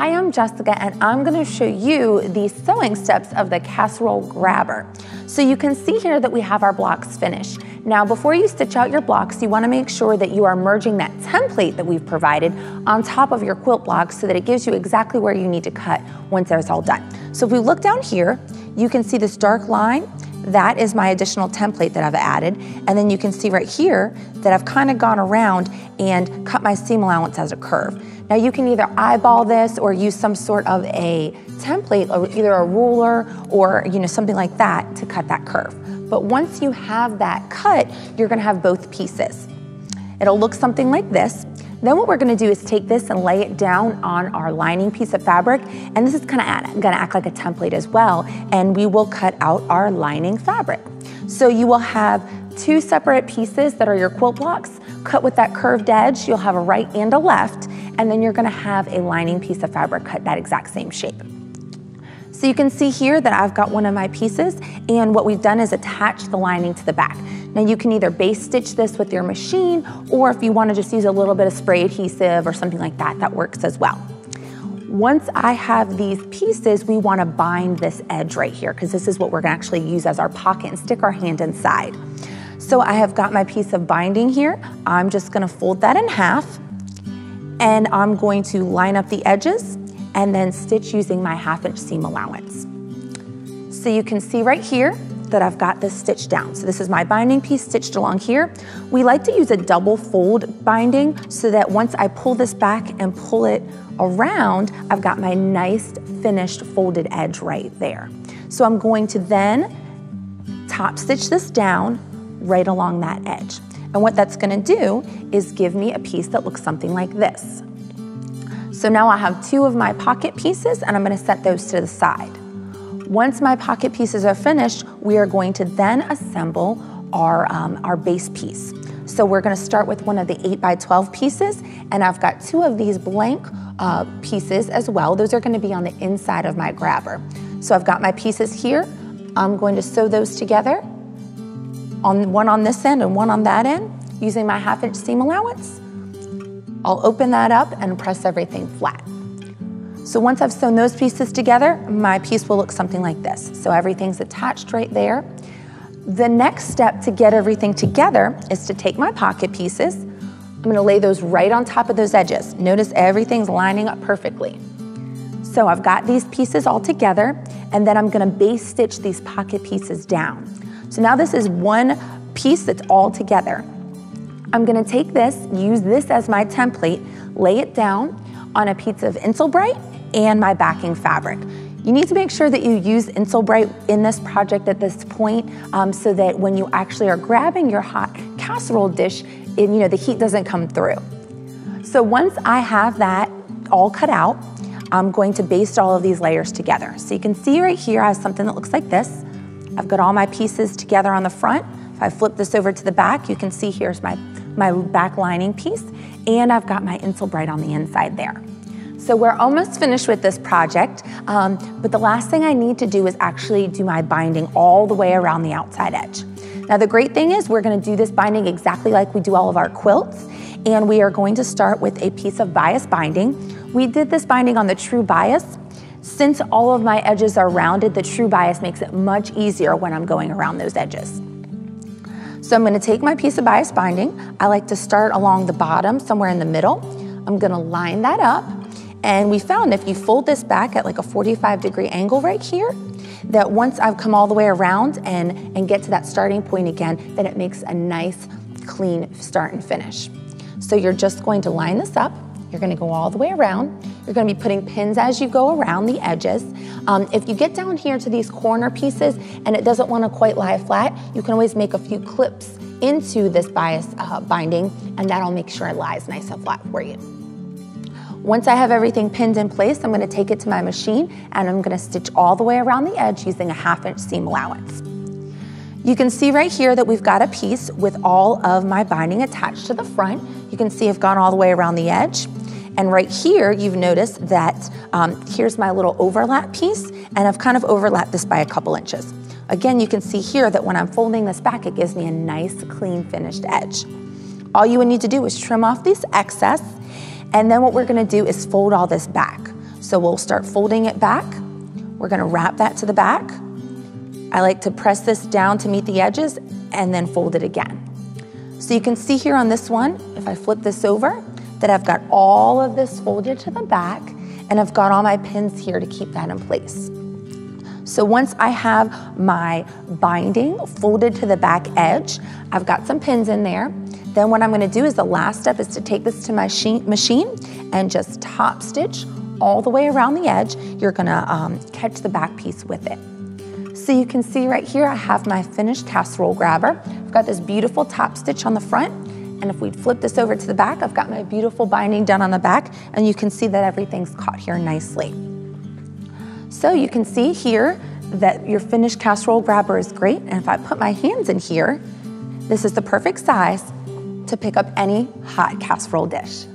Hi, I'm Jessica and I'm gonna show you the sewing steps of the casserole grabber. So you can see here that we have our blocks finished. Now, before you stitch out your blocks, you wanna make sure that you are merging that template that we've provided on top of your quilt blocks so that it gives you exactly where you need to cut once it's all done. So if we look down here, you can see this dark line that is my additional template that I've added. And then you can see right here that I've kind of gone around and cut my seam allowance as a curve. Now you can either eyeball this or use some sort of a template, or either a ruler or you know something like that to cut that curve. But once you have that cut, you're gonna have both pieces. It'll look something like this. Then what we're gonna do is take this and lay it down on our lining piece of fabric, and this is kind of gonna act like a template as well, and we will cut out our lining fabric. So you will have two separate pieces that are your quilt blocks, cut with that curved edge. You'll have a right and a left, and then you're gonna have a lining piece of fabric cut that exact same shape. So you can see here that I've got one of my pieces and what we've done is attach the lining to the back. Now you can either baste stitch this with your machine or if you wanna just use a little bit of spray adhesive or something like that, that works as well. Once I have these pieces, we wanna bind this edge right here because this is what we're gonna actually use as our pocket and stick our hand inside. So I have got my piece of binding here. I'm just gonna fold that in half and I'm going to line up the edges and then stitch using my half inch seam allowance. So you can see right here that I've got this stitched down. So this is my binding piece stitched along here. We like to use a double fold binding so that once I pull this back and pull it around, I've got my nice finished folded edge right there. So I'm going to then top stitch this down right along that edge. And what that's gonna do is give me a piece that looks something like this. So now I have two of my pocket pieces and I'm gonna set those to the side. Once my pocket pieces are finished, we are going to then assemble our, um, our base piece. So we're gonna start with one of the 8 by 12 pieces and I've got two of these blank uh, pieces as well. Those are gonna be on the inside of my grabber. So I've got my pieces here. I'm going to sew those together on one on this end and one on that end using my half inch seam allowance. I'll open that up and press everything flat. So once I've sewn those pieces together, my piece will look something like this. So everything's attached right there. The next step to get everything together is to take my pocket pieces. I'm gonna lay those right on top of those edges. Notice everything's lining up perfectly. So I've got these pieces all together and then I'm gonna baste stitch these pocket pieces down. So now this is one piece that's all together. I'm gonna take this, use this as my template, lay it down on a piece of Insul-Brite and my backing fabric. You need to make sure that you use Insul-Brite in this project at this point um, so that when you actually are grabbing your hot casserole dish, it, you know, the heat doesn't come through. So once I have that all cut out, I'm going to baste all of these layers together. So you can see right here I have something that looks like this. I've got all my pieces together on the front. If I flip this over to the back, you can see here's my, my back lining piece, and I've got my Insul-Brite on the inside there. So we're almost finished with this project, um, but the last thing I need to do is actually do my binding all the way around the outside edge. Now the great thing is we're gonna do this binding exactly like we do all of our quilts, and we are going to start with a piece of bias binding. We did this binding on the true bias, since all of my edges are rounded, the true bias makes it much easier when I'm going around those edges. So I'm gonna take my piece of bias binding. I like to start along the bottom, somewhere in the middle. I'm gonna line that up. And we found if you fold this back at like a 45 degree angle right here, that once I've come all the way around and, and get to that starting point again, then it makes a nice, clean start and finish. So you're just going to line this up. You're gonna go all the way around. You're gonna be putting pins as you go around the edges. Um, if you get down here to these corner pieces and it doesn't wanna quite lie flat, you can always make a few clips into this bias uh, binding and that'll make sure it lies nice and flat for you. Once I have everything pinned in place, I'm gonna take it to my machine and I'm gonna stitch all the way around the edge using a half inch seam allowance. You can see right here that we've got a piece with all of my binding attached to the front. You can see I've gone all the way around the edge. And right here, you've noticed that um, here's my little overlap piece, and I've kind of overlapped this by a couple inches. Again, you can see here that when I'm folding this back, it gives me a nice, clean, finished edge. All you would need to do is trim off this excess, and then what we're gonna do is fold all this back. So we'll start folding it back. We're gonna wrap that to the back. I like to press this down to meet the edges and then fold it again. So you can see here on this one, if I flip this over, that I've got all of this folded to the back and I've got all my pins here to keep that in place. So once I have my binding folded to the back edge, I've got some pins in there. Then what I'm gonna do is the last step is to take this to my machine and just top stitch all the way around the edge. You're gonna um, catch the back piece with it. So you can see right here, I have my finished casserole grabber. I've got this beautiful top stitch on the front. And if we flip this over to the back, I've got my beautiful binding done on the back and you can see that everything's caught here nicely. So you can see here that your finished casserole grabber is great. And if I put my hands in here, this is the perfect size to pick up any hot casserole dish.